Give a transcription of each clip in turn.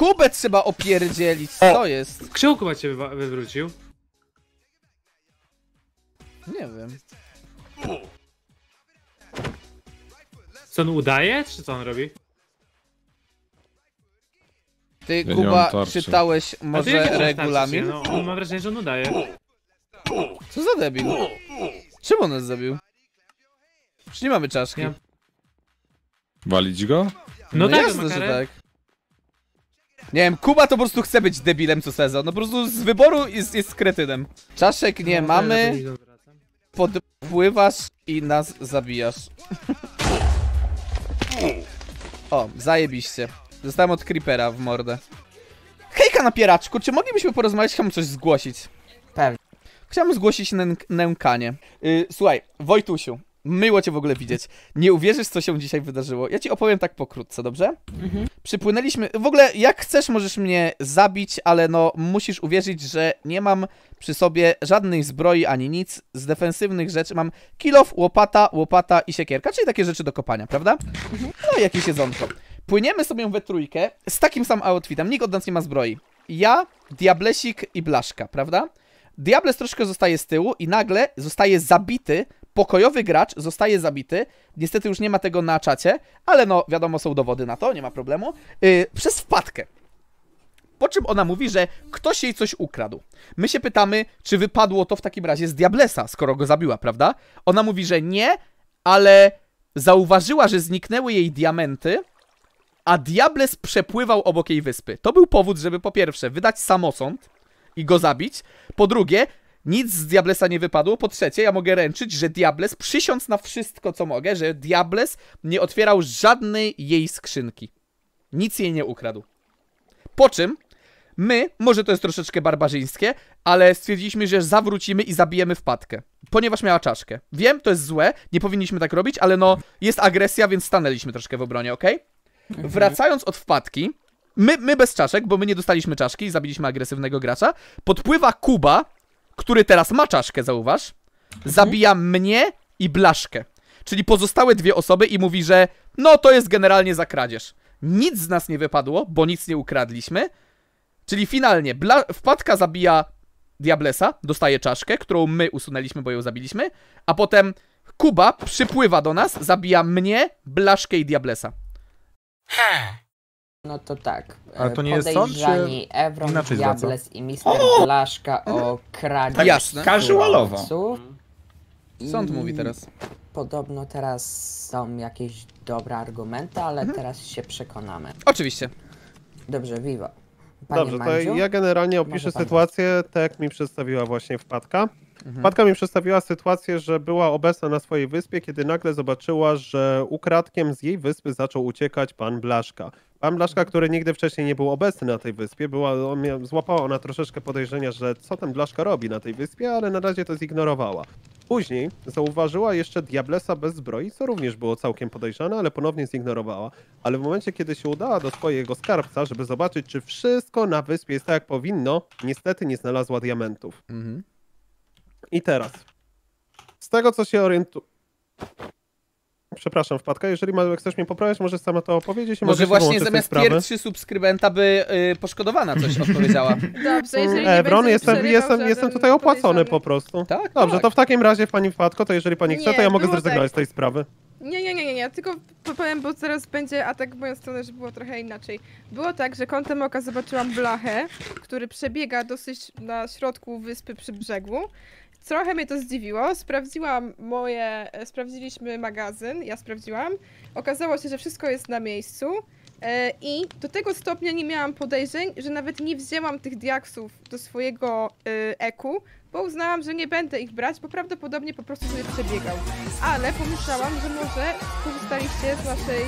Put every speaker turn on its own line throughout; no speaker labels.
Kubę trzeba opierdzielić, co jest?
Czemu Kuba cię wywa- wywrócił?
Nie wiem.
Co on udaje, czy co on robi?
Ty,
nie mam
Kuba,
tarczy.
czytałeś
A ty
może regulamin?
No, on ma wrażenie, że on udaje.
Co za debil? Czemu on nas zabił? Już nie mamy czaszki.
Nie.
Walić go?
No, tak,
jasne, że tak. Nie wiem, Kuba to po prostu chce być debilem co sezon. No po prostu z wyboru jest, jest kretynem. Czaszek nie
No,
mamy, podpływasz i nas zabijasz. O, zajebiście. Zostałem od Creepera w mordę. Hejka napieraczku, czy moglibyśmy porozmawiać? Chciałbym coś zgłosić.
Pewnie.
Chciałbym zgłosić nęk nękanie. Yy, słuchaj, Wojtusiu, miło cię w ogóle widzieć. Nie uwierzysz, co się dzisiaj wydarzyło. Ja ci opowiem tak pokrótce, dobrze? Przypłynęliśmy. W ogóle, jak chcesz, możesz mnie zabić, ale no, musisz uwierzyć, że nie mam przy sobie żadnej zbroi ani nic. Z defensywnych rzeczy mam kilof, łopata, łopata i siekierka, czyli takie rzeczy do kopania, prawda? No i jakieś jedzonko. Płyniemy sobie we trójkę z takim samym outfitem. Nikt od nas nie ma zbroi. Ja, Diablesik i Blaszka, prawda? Diables troszkę zostaje z tyłu i nagle zostaje zabity. Pokojowy gracz zostaje zabity. Niestety już nie ma tego na czacie, ale no wiadomo, są dowody na to, nie ma problemu. Yy, przez wpadkę. Po czym ona mówi, że ktoś jej coś ukradł. My się pytamy, czy wypadło to w takim razie z Diablesa, skoro go zabiła, prawda? Ona mówi, że nie, ale zauważyła, że zniknęły jej diamenty, a Diables przepływał obok jej wyspy. To był powód, żeby po pierwsze wydać samosąd i go zabić. Po drugie, nic z Diablesa nie wypadło. Po trzecie, ja mogę ręczyć, że Diables, przysiąc na wszystko, co mogę, że Diables nie otwierał żadnej jej skrzynki. Nic jej nie ukradł. Po czym my, może to jest troszeczkę barbarzyńskie, ale stwierdziliśmy, że zawrócimy i zabijemy wpadkę. Ponieważ miała czaszkę. Wiem, to jest złe, nie powinniśmy tak robić, ale no, jest agresja, więc stanęliśmy troszkę w obronie, ok? Wracając od wpadki, my, my bez czaszek, bo my nie dostaliśmy czaszki i zabiliśmy agresywnego gracza, podpływa Kuba, który teraz ma czaszkę, zauważ, zabija mnie i Blaszkę. Czyli pozostałe dwie osoby i mówi, że no to jest generalnie za kradzież. Nic z nas nie wypadło, bo nic nie ukradliśmy. Czyli finalnie Bla wpadka zabija Diablesa, dostaje czaszkę, którą my usunęliśmy, bo ją zabiliśmy, a potem Kuba przypływa do nas, zabija mnie, Blaszkę i Diablesa.
No to tak.
Ale to nie jest sąd, czy
Evron,
inaczej?
Diables i Mister Blaszka o kradzież
Jasne.
Casualowo.
surowców.
Sąd
I
mówi teraz.
Podobno teraz są jakieś dobre argumenty, ale
Mhm.
teraz się przekonamy.
Oczywiście.
Dobrze, Viva. Panie
Dobrze, to
Mandziu?
ja generalnie opiszę sytuację, tak jak mi przedstawiła właśnie wpadka.
Mhm.
Wpadka mi przedstawiła sytuację, że była obecna na swojej wyspie, kiedy nagle zobaczyła, że ukradkiem z jej wyspy zaczął uciekać pan Blaszka. Pan Blaszka, który nigdy wcześniej nie był obecny na tej wyspie, była, on mia- złapała ona troszeczkę podejrzenia, że co ten Blaszka robi na tej wyspie, ale na razie to zignorowała. Później zauważyła jeszcze Diablesa bez zbroi, co również było całkiem podejrzane, ale ponownie zignorowała. Ale w momencie, kiedy się udała do swojego skarbca, żeby zobaczyć, czy wszystko na wyspie jest tak, jak powinno, niestety nie znalazła diamentów.
Mhm.
I teraz. Z tego, co się orientuję. Przepraszam, wpadka. Jeżeli ma- chcesz mnie poprawiać, możesz sama to opowiedzieć.
Może właśnie zamiast pierwszy subskrybenta by y, poszkodowana coś odpowiedziała.
Dobrze, jeżeli nie
Ebron, jestem, jestem, jestem tutaj opłacony po prostu.
Tak,
Dobrze,
tak.
to w takim razie, pani wpadko, to jeżeli pani chce,
Nie,
to ja mogę zrezygnować
tak.
z tej sprawy.
Nie, nie, nie, nie, nie, tylko powiem, bo zaraz będzie atak w moją stronę, że było trochę inaczej. Było tak, że kątem oka zobaczyłam blachę, który przebiega dosyć na środku wyspy przy brzegu. Trochę mnie to zdziwiło. Sprawdziłam moje, e, sprawdziliśmy magazyn, ja sprawdziłam. Okazało się, że wszystko jest na miejscu. E, I do tego stopnia nie miałam podejrzeń, że nawet nie wzięłam tych diaksów do swojego e, eku, bo uznałam, że nie będę ich brać, bo prawdopodobnie po prostu sobie przebiegał. Ale pomyślałam, że może korzystaliście z naszej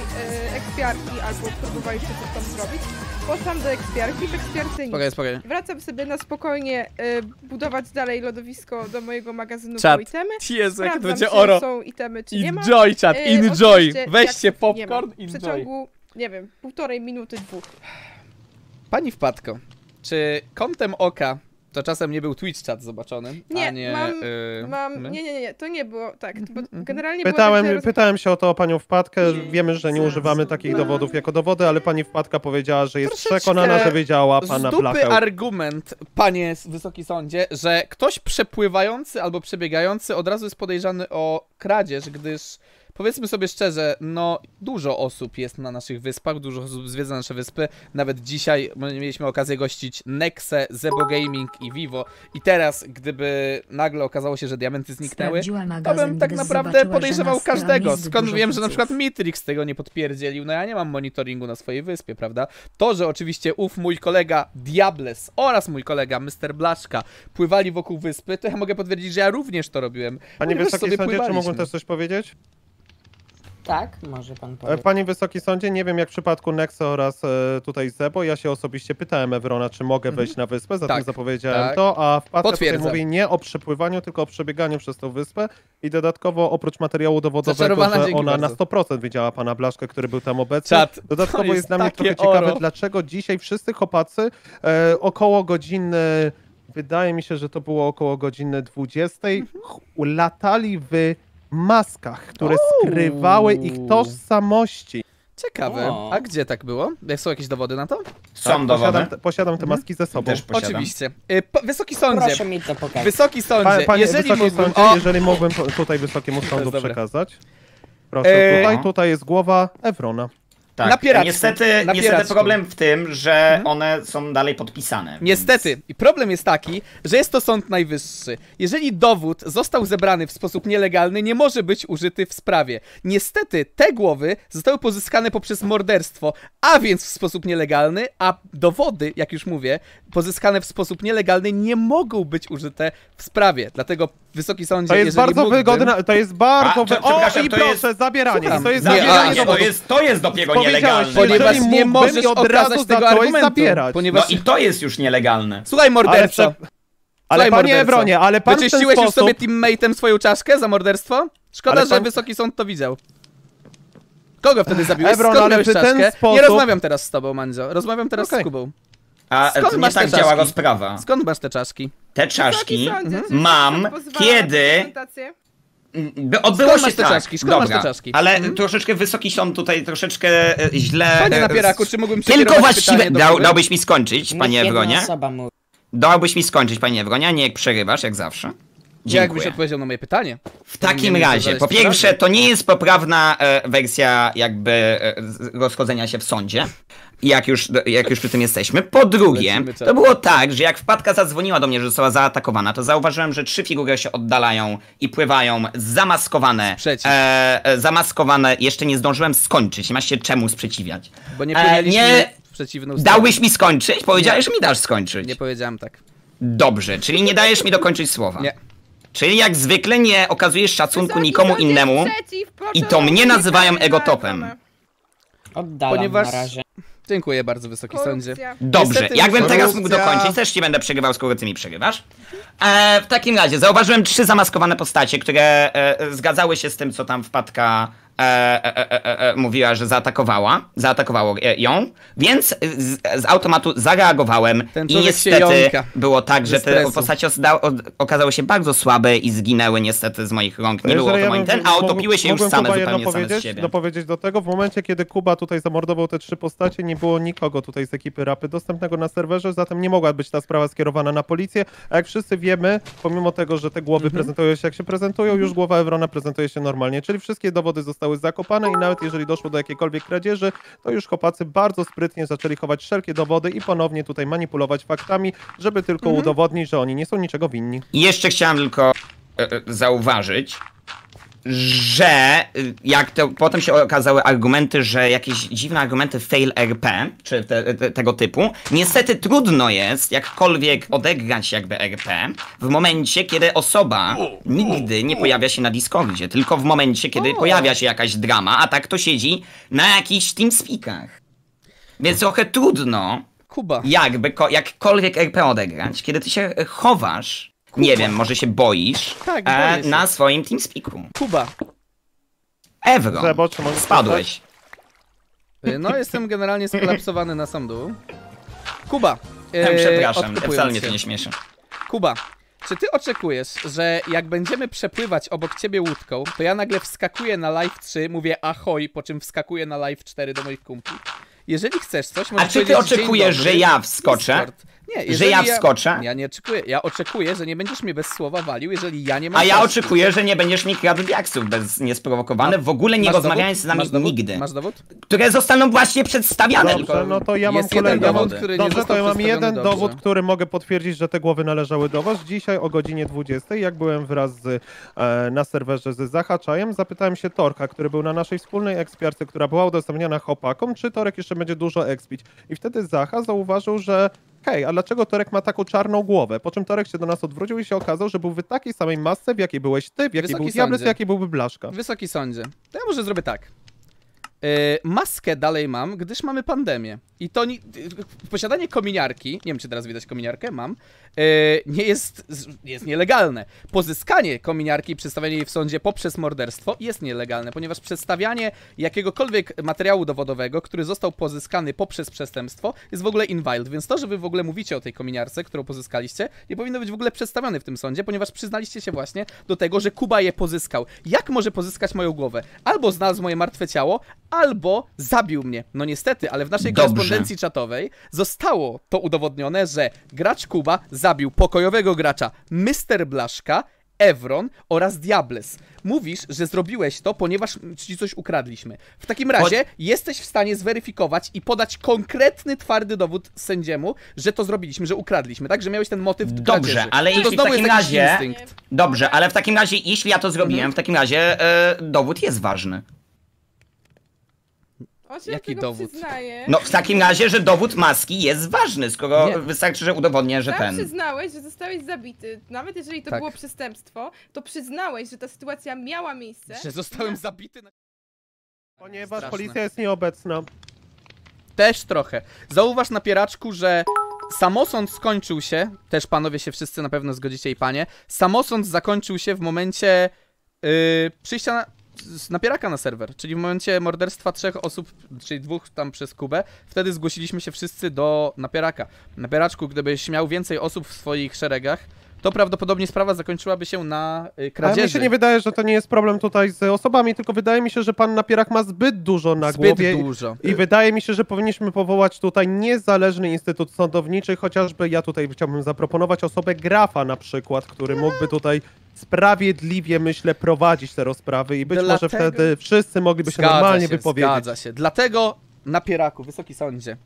ekspiarki albo próbowaliście coś tam zrobić. Poszłam do ekspiarki, w ekspiarce nic.
Spokojnie, spokojnie.
Wracam sobie na spokojnie e, budować dalej lodowisko do mojego magazynu
Czad.
po itemy.
Jezu, jak to
Sprawdzam,
będzie
czy
oro.
są itemy, czy nie ma.
Enjoy, chat,
E,
enjoy.
oczywiście
Weźcie
diaksów nie ma.
popcorn,
W
enjoy.
przeciągu, nie wiem, półtorej minuty, dwóch.
Pani wpadko, czy kątem oka to czasem nie był Twitch chat zobaczony, a
Nie,
nie...
mam-
y,
Mam. Nie, nie, nie, to nie było tak. Bo
Mhm,
generalnie
Pytałem,
było tak, że
pytałem się o to o panią Wpadkę. Wiemy, że nie używamy takich dowodów jako dowody, ale pani Wpadka powiedziała, że jest
Troszeczkę
przekonana, że wiedziała pana Blachę.
argument, panie Wysoki Sądzie, że ktoś przepływający albo przebiegający od razu jest podejrzany o kradzież, gdyż powiedzmy sobie szczerze, no dużo osób jest na naszych wyspach, dużo osób zwiedza nasze wyspy. Nawet dzisiaj mieliśmy okazję gościć Nexe, Zebo Gaming i Vivo. I teraz, gdyby nagle okazało się, że diamenty zniknęły, to bym tak naprawdę podejrzewał każdego. Skąd wiem, że na przykład Mitrix tego nie potwierdził? No ja nie mam monitoringu na swojej wyspie, prawda? To, że oczywiście ów mój kolega Diables oraz mój kolega Mr. Blaszka pływali wokół wyspy, to ja mogę potwierdzić, że ja również to robiłem.
Panie Wysoki
sobie
Sądzie, czy mógłbym też coś powiedzieć?
Tak, może pan
E,
powiedzieć.
Panie Wysoki Sądzie, nie wiem jak w przypadku Nexa oraz e, tutaj Zebo, ja się osobiście pytałem Evrona, czy mogę wejść na wyspę, zatem
Tak,
zapowiedziałem
tak.
to, a w tutaj
Potwierdzam.
mówi nie o przepływaniu, tylko o przebieganiu przez tą wyspę i dodatkowo oprócz materiału dowodowego,
Zaczarowana,
że
dzięki
ona na
bardzo.
100% wiedziała pana Blaszkę, który był tam obecny.
Czad,
Dodatkowo
to
jest,
jest
dla mnie
takie
trochę ciekawe,
oro.
dlaczego dzisiaj wszyscy chłopacy e, około godziny, wydaje mi się, że to było około godziny 20,
Mhm.
ch- latali w maskach, które skrywały ich tożsamości.
Ciekawe.
O.
A gdzie tak było? Są jakieś dowody na to?
Są
Tak,
dowody.
Posiadam, te, posiadam te maski ze sobą.
Też posiadam.
Oczywiście. Y, po, wysoki Sądzie,
Proszę mi to pokazać.
Wysoki Sądzie,
Pa, panie
jeżeli
Wysoki
mógłbym...
Sądzie,
O,
jeżeli mógłbym tutaj Wysokiemu Sądu przekazać. Proszę,
Eee.
tutaj, tutaj jest głowa Evrona.
Tak.
Na.
Niestety,
Na
niestety problem w tym, że one są dalej podpisane.
Niestety. I problem jest taki, że jest to Sąd Najwyższy. Jeżeli dowód został zebrany w sposób nielegalny, nie może być użyty w sprawie. Niestety te głowy zostały pozyskane poprzez morderstwo, a więc w sposób nielegalny, a dowody, jak już mówię, pozyskane w sposób nielegalny nie mogą być użyte w sprawie. Dlatego Wysoki Sądzie,
To jest bardzo
mógłbym...
wygodne, to jest bardzo
A,
wy... O, i proszę,
jest-
zabieranie,
Słucham.
to jest
Nie,
Nie,
zabieranie
a, nie, to, jest, to jest dopiero nielegalne.
Ponieważ nie możesz
od razu
tego argumentu.
zabierać.
No
Ponieważ...
i to jest już nielegalne.
Słuchaj,
Ale, prze... ale
Słuchaj,
panie. Ewronie, ale pan
Wyczyściłeś już
sposób...
sobie teammate'em swoją czaszkę za morderstwo? Szkoda,
pan-
że Wysoki Sąd to widział. Kogo wtedy zabiłeś?
Ebron,
Skąd
ale
miałeś czaszkę?
sposób-
Nie rozmawiam teraz z tobą, Mandzio. Rozmawiam teraz
Okej.
z Kubą.
A
Skąd
to nie
masz te
tak działa rozprawa.
Skąd masz te czaszki?
Te czaszki
Mhm.
mam, kiedy- odbyło
Skąd
się tak.
czaszki? Skąd
Dobra,
masz te czaszki?
ale
Mhm.
troszeczkę wysoki sąd tutaj troszeczkę e, źle...
Panie
e,
Napieraku,
s-
czy mógłbym
Tylko
do
dał, dałbyś mi skończyć,
Niech
panie Ewronie. Dałbyś mi skończyć, panie Ewronie, a nie jak przerywasz, jak zawsze.
Jakbyś
Dziękuję.
odpowiedział na moje pytanie.
W takim razie, po pierwsze, to nie jest poprawna e, wersja jakby e, rozchodzenia się w sądzie, jak już, jak już przy tym jesteśmy. Po drugie, to było tak, że jak wpadka zadzwoniła do mnie, że została zaatakowana, to zauważyłem, że trzy figury się oddalają i pływają zamaskowane. E, e, zamaskowane, jeszcze nie zdążyłem skończyć, nie ma się czemu sprzeciwiać.
Bo nie
E,
płynęliśmy
nie-
w przeciwną stronę.
Dałbyś mi skończyć? Powiedziałeś, że mi dasz skończyć.
Nie powiedziałem tak.
Dobrze, czyli nie dajesz mi dokończyć słowa.
Nie.
Czyli jak zwykle nie okazujesz szacunku nikomu innemu.
przeciw, proszę
i to mnie nazywają
unikanie
egotopem.
Oddalam
Ponieważ-
na razie.
Dziękuję bardzo, Wysoki Sądzie.
Korupcja.
Dobrze,
Niestety
jakbym teraz mógł dokończyć, też ci będę przerywał, skoro ty mi przerywasz. E, w takim razie, zauważyłem trzy zamaskowane postacie, które e, zgadzały się z tym, co tam wpadka mówiła, że zaatakowała, zaatakowało e, ją, więc z, z automatu zareagowałem i niestety było tak, że te postacie okazały się bardzo słabe i zginęły niestety z moich rąk. Nie było to
ja
moim ten, a otopiły się już same zupełnie same z siebie.
dopowiedzieć do tego. W momencie, kiedy Kuba tutaj zamordował te trzy postacie, nie było nikogo tutaj z ekipy rapy dostępnego na serwerze, zatem nie mogła być ta sprawa skierowana na policję. A jak wszyscy wiemy, pomimo tego, że te głowy prezentują się jak się prezentują, już głowa Evrona prezentuje się normalnie. Czyli wszystkie dowody zostały zakopane i nawet jeżeli doszło do jakiejkolwiek kradzieży, to już chłopacy bardzo sprytnie zaczęli chować wszelkie dowody i ponownie tutaj manipulować faktami, żeby tylko udowodnić, że oni nie są niczego winni.
I jeszcze chciałem tylko e, e, zauważyć, że y, jak to, potem się okazały argumenty, że jakieś dziwne argumenty fail RP, czy te, te, tego typu, niestety trudno jest jakkolwiek odegrać jakby RP w momencie, kiedy osoba nigdy nie pojawia się na Discordzie, tylko w momencie, kiedy pojawia się jakaś drama, a tak to siedzi na jakichś TeamSpeakach. Więc trochę trudno
Kuba.
jakby ko- jakkolwiek RP odegrać, kiedy ty się e, chowasz, nie wiem, może się boisz,
Tak,
e,
boję się.
na swoim TeamSpeaku.
Kuba.
Evron,
Zebo, czy możesz
spadłeś.
No, jestem generalnie skolapsowany na sam dół. Kuba.
E, Przepraszam,
odkupując
wcale mnie
się.
to nie śmieszy.
Kuba, czy ty oczekujesz, że jak będziemy przepływać obok ciebie łódką, to ja nagle wskakuję na live 3, mówię ahoj, po czym wskakuję na live 4 do moich kumpli? Jeżeli chcesz coś, możesz
A czy ty
powiedzieć, dzień
oczekujesz,
dobry,
że ja wskoczę?
Discord. Nie,
Że ja wskoczę?
Ja nie oczekuję. Ja oczekuję, że nie będziesz mnie bez słowa walił, jeżeli ja nie mam
A ja
czasu.
oczekuję, że nie będziesz mi kradł diaksów bez niesprowokowane, w ogóle nie
Masz
rozmawiając z nami
Masz dowód?
nigdy.
Mam dowód?
Które zostaną właśnie przedstawiane.
Dobrze, no to ja mam kolejny
dowód, który nie
Dobrze, to
został
ja mam jeden
dobrze.
dowód, który mogę potwierdzić, że te głowy należały do was. Dzisiaj o godzinie 20, jak byłem wraz z, e, na serwerze z Zahaczajem, zapytałem się Torka, który był na naszej wspólnej ekspiarce, która była udostępniana chłopakom, czy Torek jeszcze będzie dużo ekspić. I wtedy Zacha zauważył, że hej, a dlaczego Torek ma taką czarną głowę? Po czym Torek się do nas odwrócił i się okazał, że był w takiej samej masce, w jakiej byłeś ty, w jakiej
Wysoki
był Diables, w
sądzie.
jakiej byłby Blaszka.
Wysoki sądzie. To ja może zrobię tak. Yy, maskę dalej mam, gdyż mamy pandemię. I to ni- posiadanie kominiarki, nie wiem czy teraz widać kominiarkę, mam, yy, nie jest, jest nielegalne. Pozyskanie kominiarki i przedstawianie jej w sądzie poprzez morderstwo jest nielegalne, ponieważ przedstawianie jakiegokolwiek materiału dowodowego, który został pozyskany poprzez przestępstwo, jest w ogóle invalid. Więc to, że wy w ogóle mówicie o tej kominiarce, którą pozyskaliście, nie powinno być w ogóle przedstawione w tym sądzie, ponieważ przyznaliście się właśnie do tego, że Kuba je pozyskał. Jak może pozyskać moją głowę? Albo znalazł moje martwe ciało, albo zabił mnie. No niestety, ale w naszej
Dobrze.
Korespondencji czatowej zostało to udowodnione, że gracz Kuba zabił pokojowego gracza Mr. Blaszka, Evron oraz Diables. Mówisz, że zrobiłeś to, ponieważ ci coś ukradliśmy. W takim razie jesteś w stanie zweryfikować i podać konkretny, twardy dowód sędziemu, że to zrobiliśmy, że ukradliśmy, tak? Że miałeś ten motyw
Dobrze,
kradzieży.
ale
Czy to
jeśli w
znowu
takim razie-
instynkt?
Dobrze, ale w takim razie, jeśli ja to zrobiłem,
Mhm.
w takim razie e, dowód jest ważny.
On się
Jaki dowód?
przyznaje.
No w takim razie, że dowód maski jest ważny, skoro
Nie.
wystarczy, że udowodnię, że
Sam
ten.
przyznałeś, że zostałeś zabity. Nawet jeżeli to
Tak.
było przestępstwo, to przyznałeś, że ta sytuacja miała miejsce.
Że zostałem zabity na...
Ponieważ
Straszne.
policja jest nieobecna.
Też trochę. Zauważ na pieraczku, że samosąd skończył się, też panowie się wszyscy na pewno zgodzicie i panie, samosąd zakończył się w momencie yy, przyjścia na, z napieraka na serwer, czyli w momencie morderstwa trzech osób, czyli dwóch tam przez Kubę, wtedy zgłosiliśmy się wszyscy do napieraka. Napieraczku, gdybyś miał więcej osób w swoich szeregach, to prawdopodobnie sprawa zakończyłaby się na y,
Ale
kradzieży.
mi się nie wydaje, że to nie jest problem tutaj z osobami, tylko wydaje mi się, że pan Napierak ma zbyt dużo na
Zbyt
głowie.
dużo.
I wydaje mi się, że powinniśmy powołać tutaj niezależny instytut sądowniczy, chociażby ja tutaj chciałbym zaproponować osobę grafa na przykład, który mógłby tutaj sprawiedliwie, myślę, prowadzić te rozprawy i być może
Dlatego-
wtedy wszyscy mogliby się
Zgadza
normalnie
się,
wypowiedzieć.
Zgadza się. Dlatego napieraku, wysoki sądzie,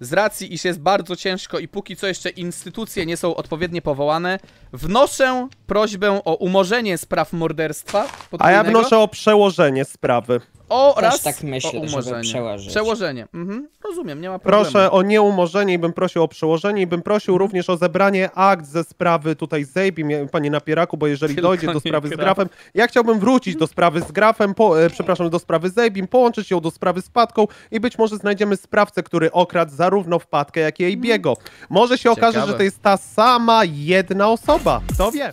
z racji, iż jest bardzo ciężko i póki co jeszcze instytucje nie są odpowiednio powołane, wnoszę prośbę o umorzenie spraw morderstwa
A ja
podwójnego
wnoszę o przełożenie sprawy.
Oraz
tak myślę,
o
żeby
umorzenie.
przełożyć.
Przełożenie. Mhm. Rozumiem, nie ma problemu.
Proszę o nieumorzenie i bym prosił o przełożenie i bym prosił
Mhm.
również o zebranie akt ze sprawy tutaj z Zejbim, panie Napieraku, bo jeżeli
Tylko
dojdzie do sprawy z
graf.
grafem, ja chciałbym wrócić do sprawy z grafem, po, e, przepraszam, do sprawy z Zejbim, połączyć ją do sprawy z Patką i być może znajdziemy sprawcę, który okradł zarówno Wpadkę, jak i jej biego. Może się okaże,
Ciekawe.
że to jest ta sama jedna osoba. Kto wie?